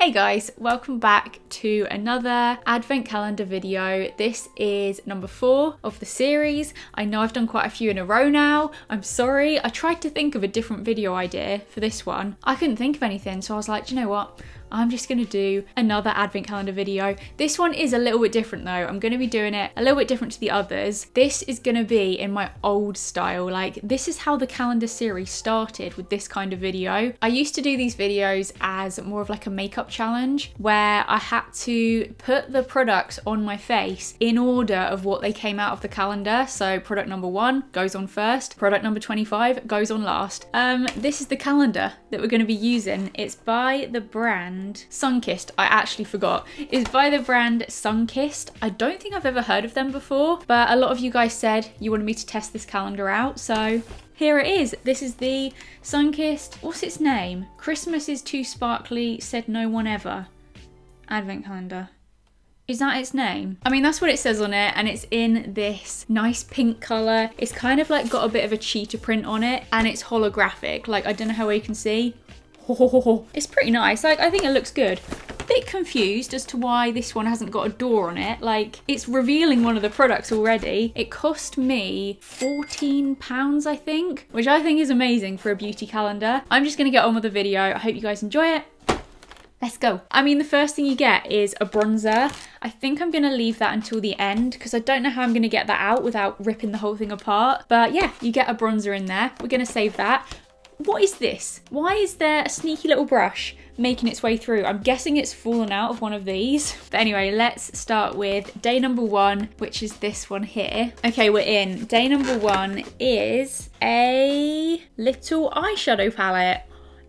Hey guys, welcome back to another advent calendar video. This is number four of the series. I know I've done quite a few in a row now. I'm sorry. I tried to think of a different video idea for this one. I couldn't think of anything, so I was like, you know what? I'm just gonna do another advent calendar video. This one is a little bit different though. I'm gonna be doing it a little bit different to the others. This is gonna be in my old style. Like this is how the calendar series started with this kind of video. I used to do these videos as more of like a makeup challenge where I had to put the products on my face in order of what they came out of the calendar. So product number one goes on first, product number 25 goes on last. Um, this is the calendar that we're gonna be using. It's by the brand brand Sunkissed, I actually forgot, is by the brand Sunkissed. I don't think I've ever heard of them before, but a lot of you guys said you wanted me to test this calendar out, so here it is. This is the Sunkissed, what's its name? Christmas is too sparkly, said no one ever. Advent calendar. Is that its name? I mean, that's what it says on it, and it's in this nice pink colour. It's kind of like got a bit of a cheetah print on it, and it's holographic. Like, I don't know how well you can see. It's pretty nice. Like, I think it looks good bit confused as to why this one hasn't got a door on it. Like, it's revealing one of the products already. It cost me 14 pounds, I think, which I think is amazing for a beauty calendar. I'm just gonna get on with the video. I hope you guys enjoy it. Let's go. I mean, the first thing you get is a bronzer. I think I'm going to leave that until the end because I don't know how I'm going to get that out without ripping the whole thing apart. But yeah, you get a bronzer in there. We're going to save that. What is this? Why is there a sneaky little brush making its way through? I'm guessing it's fallen out of one of these. But anyway, let's start with day number one, which is this one here. Okay, we're in. Day number one is a little eyeshadow palette.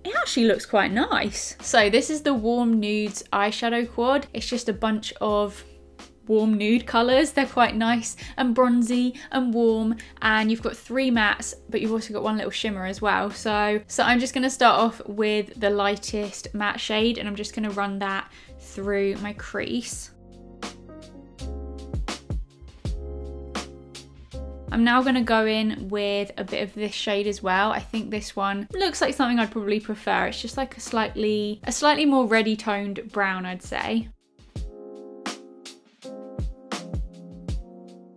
It actually looks quite nice. So this is the Warm Nudes eyeshadow quad. It's just a bunch of warm nude colours. They're quite nice and bronzy and warm and you've got three mattes but you've also got one little shimmer as well. So, so I'm just going to start off with the lightest matte shade and I'm just going to run that through my crease. I'm now going to go in with a bit of this shade as well. I think this one looks like something I'd probably prefer. It's just like a slightly, a slightly more ready toned brown, I'd say.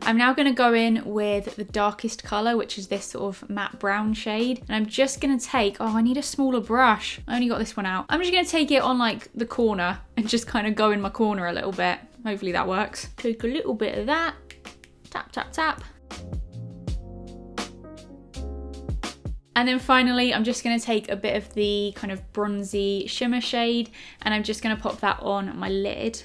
I'm now going to go in with the darkest colour, which is this sort of matte brown shade. And I'm just going to take, oh, I need a smaller brush. I only got this one out. I'm just going to take it on like the corner and just kind of go in my corner a little bit. Hopefully that works. Take a little bit of that. Tap, tap, tap. And then finally, I'm just gonna take a bit of the kind of bronzy shimmer shade and I'm just gonna pop that on my lid.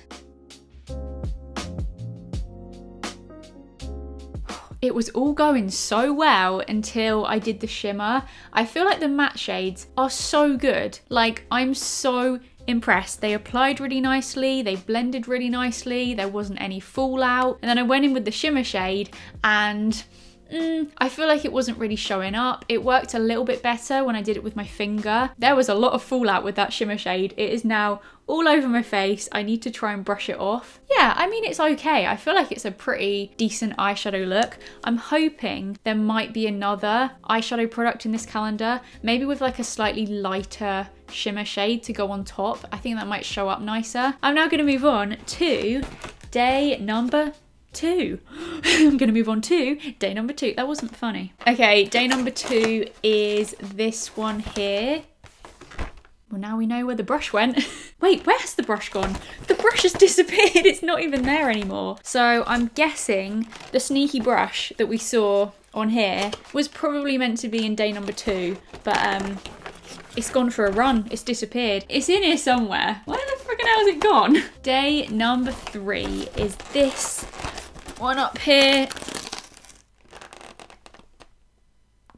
It was all going so well until I did the shimmer. I feel like the matte shades are so good. Like, I'm so impressed. They applied really nicely, they blended really nicely, there wasn't any fallout. And then I went in with the shimmer shade and Mm, I feel like it wasn't really showing up. It worked a little bit better when I did it with my finger. There was a lot of fallout with that shimmer shade. It is now all over my face. I need to try and brush it off. Yeah, I mean, it's okay. I feel like it's a pretty decent eyeshadow look. I'm hoping there might be another eyeshadow product in this calendar, maybe with like a slightly lighter shimmer shade to go on top. I think that might show up nicer. I'm now gonna move on to day number two. I'm gonna move on to day number two. That wasn't funny. Okay, day number two is this one here. Well, now we know where the brush went. Wait, where's the brush gone? The brush has disappeared. It's not even there anymore. So I'm guessing the sneaky brush that we saw on here was probably meant to be in day number two, but um, it's gone for a run. It's disappeared. It's in here somewhere. Where the hell has it gone? Day number three is this one up here.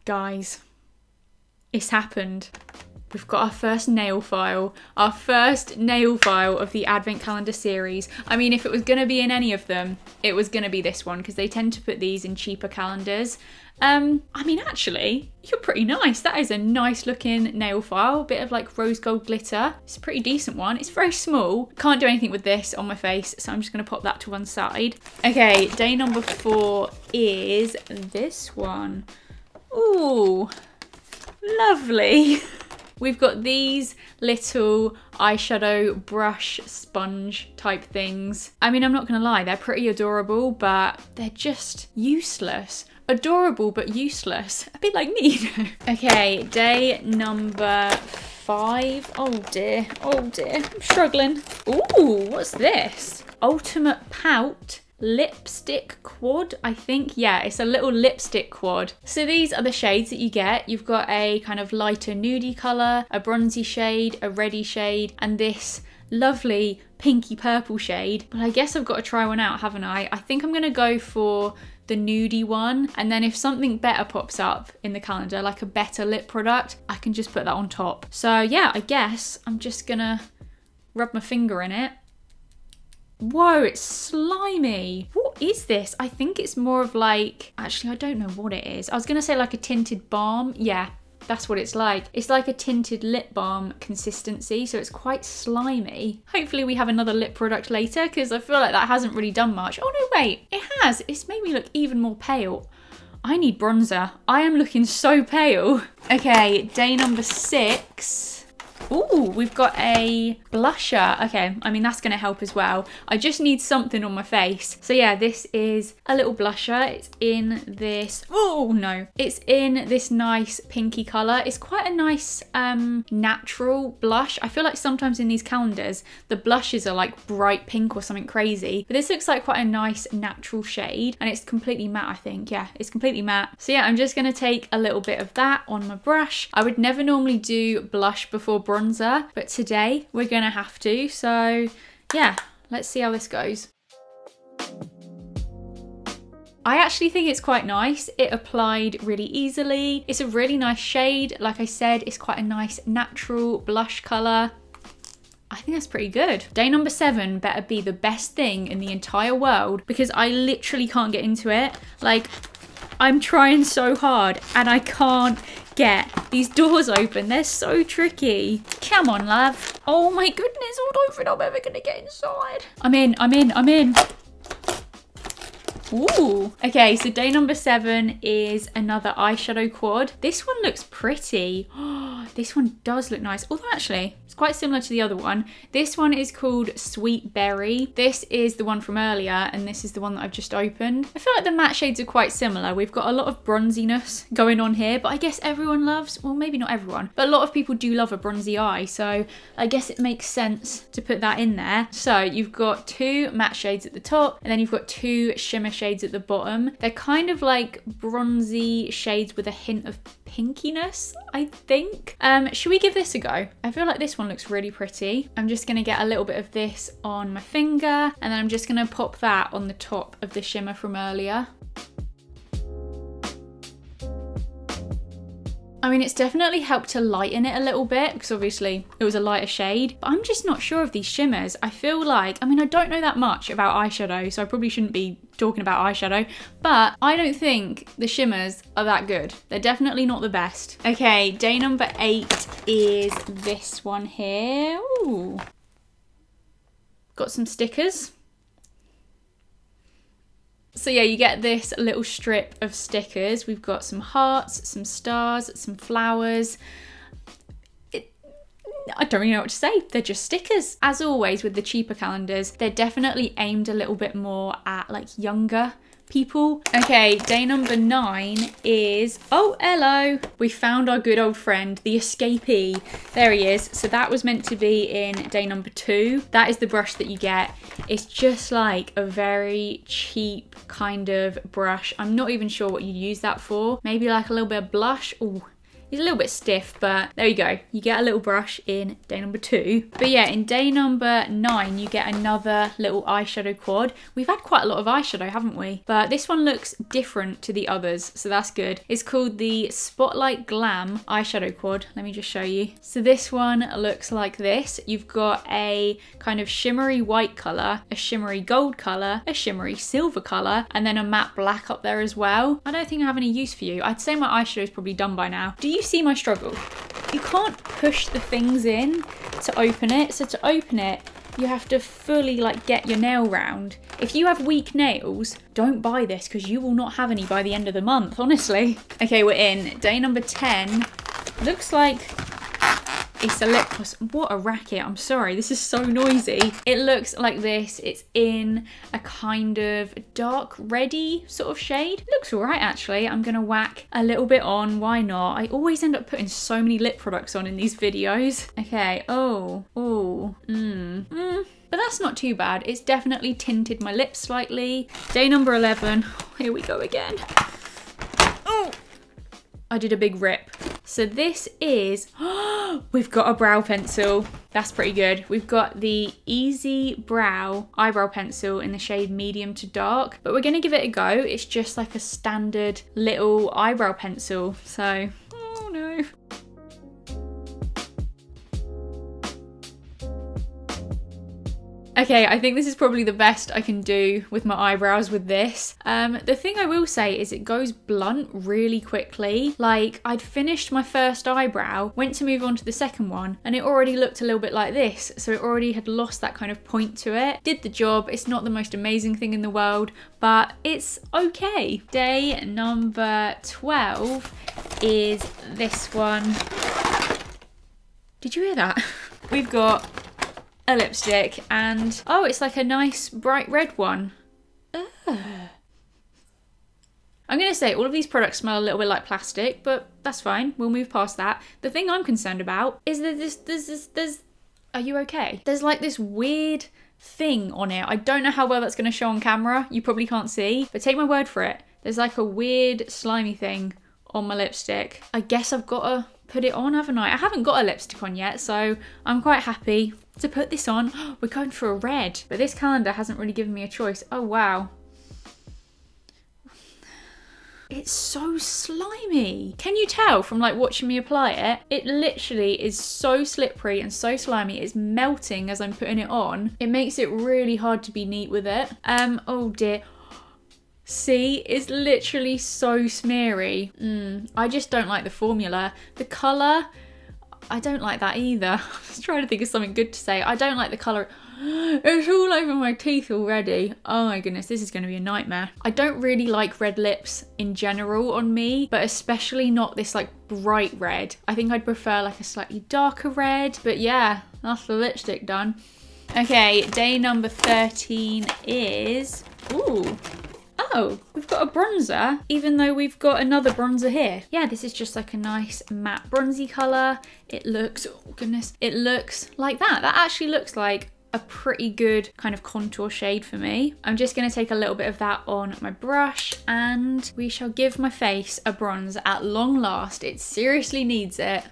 Guys, it's happened. We've got our first nail file, our first nail file of the Advent Calendar series. I mean, if it was going to be in any of them, it was going to be this one because they tend to put these in cheaper calendars. Um, I mean, actually, you're pretty nice. That is a nice looking nail file, a bit of like rose gold glitter. It's a pretty decent one. It's very small. Can't do anything with this on my face, so I'm just gonna pop that to one side. Okay, day number four is this one. Ooh, lovely. We've got these little eyeshadow brush sponge type things. I mean, I'm not gonna lie, they're pretty adorable, but they're just useless adorable but useless. A bit like me. okay, day number five. Oh dear, oh dear, I'm struggling. Ooh, what's this? Ultimate Pout lipstick quad I think. Yeah it's a little lipstick quad. So these are the shades that you get. You've got a kind of lighter nudie color a bronzy shade a reddy shade and this lovely pinky purple shade. But I guess I've got to try one out haven't I? I think I'm gonna go for the nudie one. And then if something better pops up in the calendar like a better lip product I can just put that on top. So yeah I guess I'm just gonna rub my finger in it Whoa, it's slimy. What is this? I think it's more of like, actually, I don't know what it is. I was gonna say like a tinted balm. Yeah, that's what it's like. It's like a tinted lip balm consistency, so it's quite slimy. Hopefully we have another lip product later because I feel like that hasn't really done much. Oh no, wait, it has. It's made me look even more pale. I need bronzer. I am looking so pale. Okay, day number six. Ooh, we've got a blusher. Okay, I mean, that's going to help as well. I just need something on my face. So yeah, this is a little blusher. It's in this, oh no, it's in this nice pinky colour. It's quite a nice um, natural blush. I feel like sometimes in these calendars, the blushes are like bright pink or something crazy. But this looks like quite a nice natural shade and it's completely matte, I think. Yeah, it's completely matte. So yeah, I'm just going to take a little bit of that on my brush. I would never normally do blush before bronzer but today we're gonna have to. So yeah, let's see how this goes. I actually think it's quite nice. It applied really easily. It's a really nice shade. Like I said, it's quite a nice natural blush colour. I think that's pretty good. Day number seven better be the best thing in the entire world because I literally can't get into it. Like, I'm trying so hard and I can't get these doors open. They're so tricky. Come on, love. Oh my goodness, I don't think I'm ever gonna get inside. I'm in, I'm in, I'm in. Ooh. Okay, so day number seven is another eyeshadow quad. This one looks pretty. Oh, this one does look nice. Although actually, it's quite similar to the other one. This one is called Sweet Berry. This is the one from earlier, and this is the one that I've just opened. I feel like the matte shades are quite similar. We've got a lot of bronziness going on here, but I guess everyone loves, well, maybe not everyone, but a lot of people do love a bronzy eye, so I guess it makes sense to put that in there. So you've got two matte shades at the top, and then you've got two shimmer shades at the bottom. They're kind of like bronzy shades with a hint of pinkiness, I think. Um, should we give this a go? I feel like this one looks really pretty. I'm just gonna get a little bit of this on my finger and then I'm just gonna pop that on the top of the shimmer from earlier. Mean, it's definitely helped to lighten it a little bit because obviously it was a lighter shade, but I'm just not sure of these shimmers. I feel like, I mean, I don't know that much about eyeshadow, so I probably shouldn't be talking about eyeshadow, but I don't think the shimmers are that good. They're definitely not the best. Okay, day number eight is this one here. Ooh. Got some stickers. So yeah, you get this little strip of stickers. We've got some hearts, some stars, some flowers. I don't really know what to say. They're just stickers. As always with the cheaper calendars, they're definitely aimed a little bit more at like younger people. Okay, day number nine is, oh, hello. We found our good old friend, the escapee. There he is. So that was meant to be in day number two. That is the brush that you get. It's just like a very cheap kind of brush. I'm not even sure what you use that for. Maybe like a little bit of blush. Oh, He's a little bit stiff, but there you go. You get a little brush in day number two. But yeah, in day number nine, you get another little eyeshadow quad. We've had quite a lot of eyeshadow, haven't we? But this one looks different to the others, so that's good. It's called the Spotlight Glam eyeshadow quad. Let me just show you. So this one looks like this. You've got a kind of shimmery white color, a shimmery gold color, a shimmery silver color, and then a matte black up there as well. I don't think I have any use for you. I'd say my eyeshadow is probably done by now. Do you you see my struggle? You can't push the things in to open it. So to open it, you have to fully like get your nail round. If you have weak nails, don't buy this because you will not have any by the end of the month, honestly. Okay, we're in day number 10. Looks like It's a lip gloss. What a racket. I'm sorry. This is so noisy. It looks like this. It's in a kind of dark reddy sort of shade. Looks all right, actually. I'm going to whack a little bit on. Why not? I always end up putting so many lip products on in these videos. Okay. Oh. Oh. Mmm. Mmm. But that's not too bad. It's definitely tinted my lips slightly. Day number 11. Here we go again. Oh. I did a big rip. So this is, we've got a brow pencil. That's pretty good. We've got the Easy Brow eyebrow pencil in the shade medium to dark, but we're gonna give it a go. It's just like a standard little eyebrow pencil. So, Okay, I think this is probably the best I can do with my eyebrows with this. Um, the thing I will say is it goes blunt really quickly. Like, I'd finished my first eyebrow, went to move on to the second one, and it already looked a little bit like this. So it already had lost that kind of point to it. Did the job. It's not the most amazing thing in the world, but it's okay. Day number 12 is this one. Did you hear that? We've got a lipstick and oh it's like a nice bright red one. Ugh. I'm going to say all of these products smell a little bit like plastic, but that's fine. We'll move past that. The thing I'm concerned about is that this, there's, this, there's, are you okay? There's like this weird thing on it. I don't know how well that's going to show on camera. You probably can't see, but take my word for it. There's like a weird slimy thing on my lipstick. I guess I've got to put it on, haven't I? I haven't got a lipstick on yet, so I'm quite happy to put this on. We're going for a red, but this calendar hasn't really given me a choice. Oh, wow. It's so slimy. Can you tell from like watching me apply it? It literally is so slippery and so slimy. It's melting as I'm putting it on. It makes it really hard to be neat with it. Um, oh dear. See, it's literally so smeary. Mm, I just don't like the formula. The colour, I don't like that either. I was trying to think of something good to say. I don't like the colour. It's all over my teeth already. Oh my goodness, this is going to be a nightmare. I don't really like red lips in general on me, but especially not this like bright red. I think I'd prefer like a slightly darker red. But yeah, that's the lipstick done. Okay, day number 13 is... Ooh, oh, we've got a bronzer, even though we've got another bronzer here. Yeah, this is just like a nice matte bronzy color. It looks, oh goodness, it looks like that. That actually looks like a pretty good kind of contour shade for me. I'm just to take a little bit of that on my brush and we shall give my face a bronze at long last. It seriously needs it.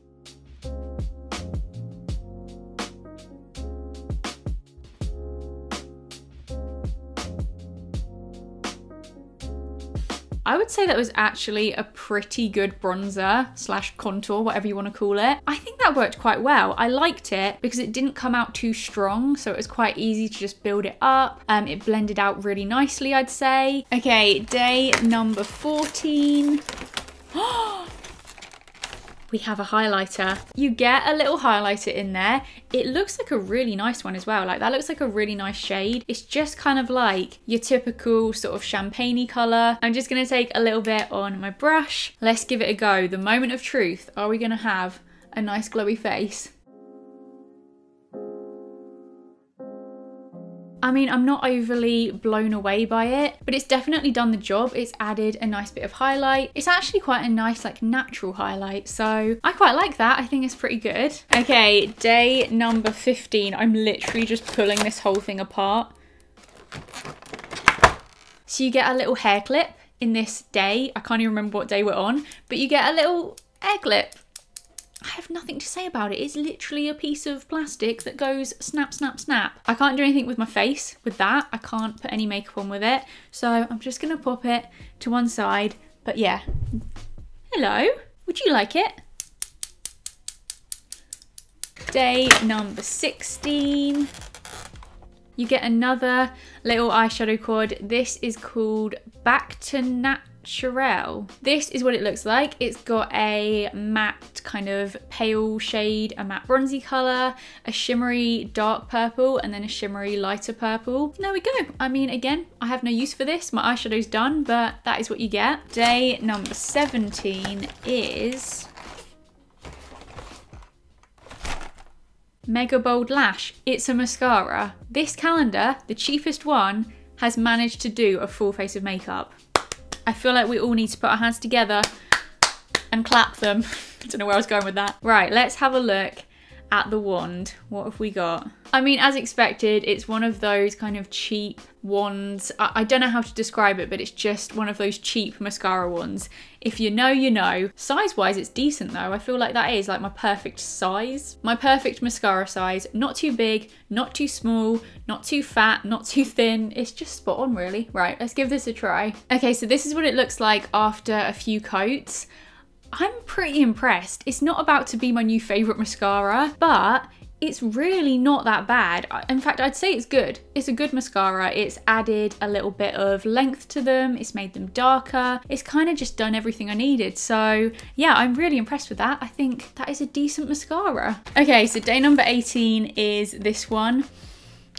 I would say that was actually a pretty good bronzer slash contour, whatever you want to call it. I think that worked quite well. I liked it because it didn't come out too strong, so it was quite easy to just build it up. Um, it blended out really nicely, I'd say. Okay, day number 14. we have a highlighter. You get a little highlighter in there. It looks like a really nice one as well. Like that looks like a really nice shade. It's just kind of like your typical sort of champagne color. I'm just gonna take a little bit on my brush. Let's give it a go. The moment of truth. Are we gonna have a nice glowy face? I mean, I'm not overly blown away by it, but it's definitely done the job. It's added a nice bit of highlight. It's actually quite a nice, like, natural highlight. So I quite like that. I think it's pretty good. Okay, day number 15. I'm literally just pulling this whole thing apart. So you get a little hair clip in this day. I can't even remember what day we're on, but you get a little hair clip I have nothing to say about it. It's literally a piece of plastic that goes snap, snap, snap. I can't do anything with my face with that. I can't put any makeup on with it. So I'm just to pop it to one side. But yeah. Hello. Would you like it? Day number 16. You get another little eyeshadow quad. This is called Back to Nat Sherelle. This is what it looks like. It's got a matte kind of pale shade, a matte bronzy colour, a shimmery dark purple, and then a shimmery lighter purple. There we go. I mean, again, I have no use for this. My eyeshadow's done, but that is what you get. Day number 17 is Mega Bold Lash. It's a mascara. This calendar, the cheapest one, has managed to do a full face of makeup. I feel like we all need to put our hands together and clap them. I don't know where I was going with that. Right, let's have a look at the wand. What have we got? I mean, as expected, it's one of those kind of cheap wands. I, I, don't know how to describe it, but it's just one of those cheap mascara ones. If you know, you know. Size-wise, it's decent though. I feel like that is like my perfect size. My perfect mascara size. Not too big, not too small, not too fat, not too thin. It's just spot on really. Right, let's give this a try. Okay, so this is what it looks like after a few coats. I'm pretty impressed. It's not about to be my new favourite mascara, but it's really not that bad. In fact, I'd say it's good. It's a good mascara. It's added a little bit of length to them. It's made them darker. It's kind of just done everything I needed. So yeah, I'm really impressed with that. I think that is a decent mascara. Okay, so day number 18 is this one.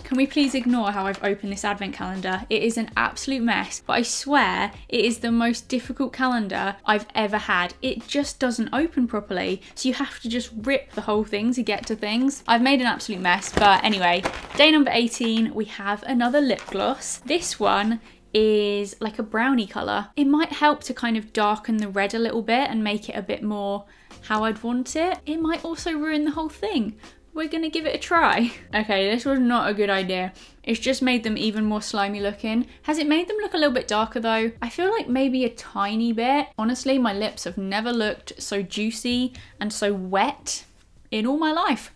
Can we please ignore how I've opened this advent calendar? It is an absolute mess, but I swear it is the most difficult calendar I've ever had. It just doesn't open properly, so you have to just rip the whole thing to get to things. I've made an absolute mess, but anyway, day number 18, we have another lip gloss. This one is like a brownie colour. It might help to kind of darken the red a little bit and make it a bit more how I'd want it. It might also ruin the whole thing, we're gonna give it a try. Okay, this was not a good idea. It's just made them even more slimy looking. Has it made them look a little bit darker though? I feel like maybe a tiny bit. Honestly, my lips have never looked so juicy and so wet in all my life.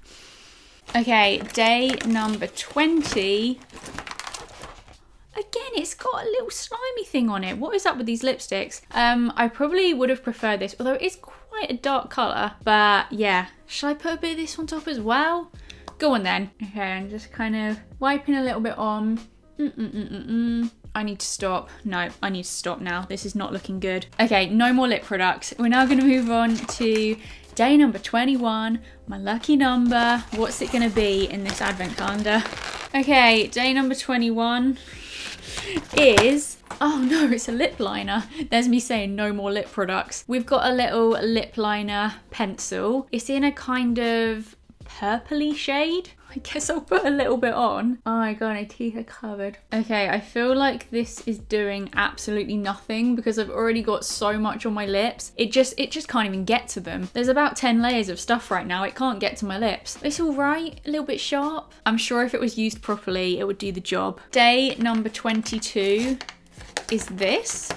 Okay, day number 20. Again, it's got a little slimy thing on it. What is up with these lipsticks? Um, I probably would have preferred this, although it is quite a dark colour. But yeah, should I put a bit of this on top as well? Go on then. Okay, I'm just kind of wiping a little bit on. Mm -mm -mm I need to stop. No, I need to stop now. This is not looking good. Okay, no more lip products. We're now going to move on to day number 21, my lucky number. What's it going to be in this advent calendar? Okay, day number 21 is Oh no, it's a lip liner. There's me saying no more lip products. We've got a little lip liner pencil. It's in a kind of purpley shade. I guess I'll put a little bit on. Oh my god, my teeth are covered. Okay, I feel like this is doing absolutely nothing because I've already got so much on my lips. It just it just can't even get to them. There's about 10 layers of stuff right now. It can't get to my lips. It's all right, a little bit sharp. I'm sure if it was used properly, it would do the job. Day number 22 is this.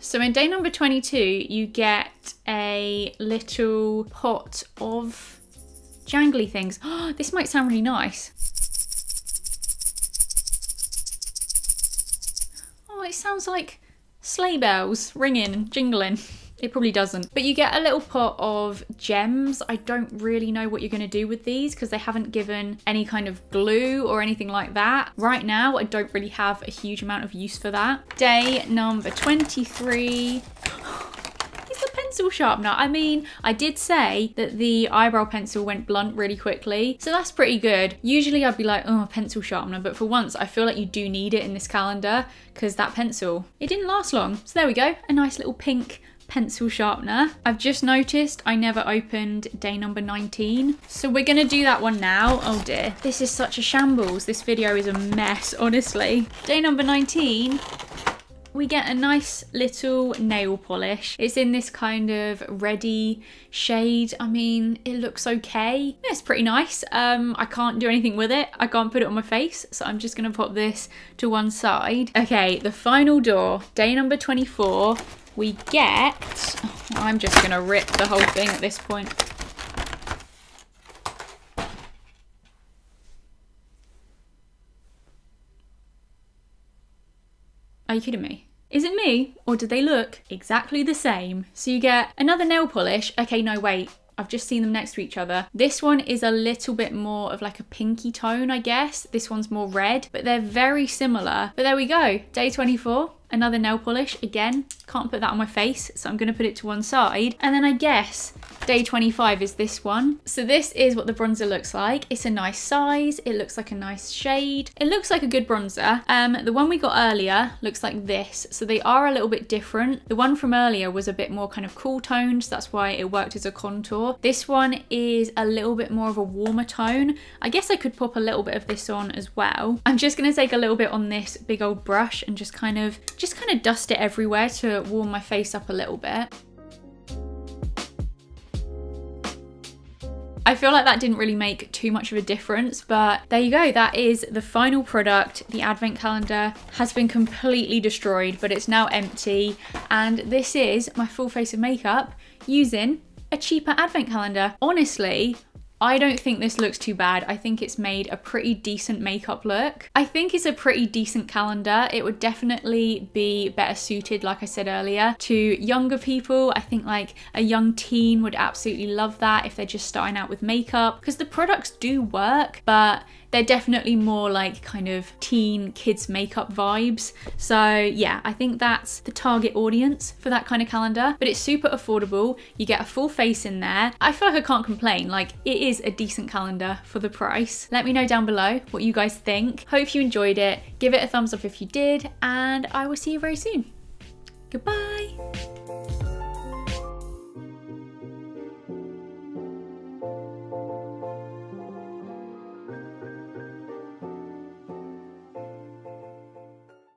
So in day number 22, you get a little pot of jangly things. Oh, this might sound really nice. Oh, it sounds like sleigh bells ringing and jingling. It probably doesn't. But you get a little pot of gems. I don't really know what you're going to do with these because they haven't given any kind of glue or anything like that. Right now, I don't really have a huge amount of use for that. Day number 23 pencil sharpener. I mean, I did say that the eyebrow pencil went blunt really quickly, so that's pretty good. Usually I'd be like, oh, a pencil sharpener, but for once I feel like you do need it in this calendar because that pencil, it didn't last long. So there we go, a nice little pink pencil sharpener. I've just noticed I never opened day number 19. So we're gonna do that one now. Oh dear, this is such a shambles. This video is a mess, honestly. Day number 19, we get a nice little nail polish. It's in this kind of ready shade. I mean, it looks okay. It's pretty nice. Um, I can't do anything with it. I can't put it on my face, so I'm just gonna pop this to one side. Okay, the final door, day number 24 we get, I'm just going to rip the whole thing at this point. Are you kidding me? Is it me or do they look exactly the same? So you get another nail polish. Okay, no, wait. I've just seen them next to each other. This one is a little bit more of like a pinky tone, I guess. This one's more red, but they're very similar. But there we go, day 24. Another nail polish. Again, can't put that on my face, so I'm gonna put it to one side. And then I guess day 25 is this one. So this is what the bronzer looks like. It's a nice size. It looks like a nice shade. It looks like a good bronzer. Um, the one we got earlier looks like this. So they are a little bit different. The one from earlier was a bit more kind of cool toned. So that's why it worked as a contour. This one is a little bit more of a warmer tone. I guess I could pop a little bit of this on as well. I'm just gonna take a little bit on this big old brush and just kind of, just kind of dust it everywhere to warm my face up a little bit. I feel like that didn't really make too much of a difference, but there you go. That is the final product. The advent calendar has been completely destroyed, but it's now empty. And this is my full face of makeup using a cheaper advent calendar. Honestly, I don't think this looks too bad. I think it's made a pretty decent makeup look. I think it's a pretty decent calendar. It would definitely be better suited, like I said earlier, to younger people. I think like a young teen would absolutely love that if they're just starting out with makeup because the products do work, but they're definitely more like kind of teen kids makeup vibes. So yeah, I think that's the target audience for that kind of calendar, but it's super affordable. You get a full face in there. I feel like I can't complain. Like it is a decent calendar for the price. Let me know down below what you guys think. Hope you enjoyed it. Give it a thumbs up if you did, and I will see you very soon. Goodbye.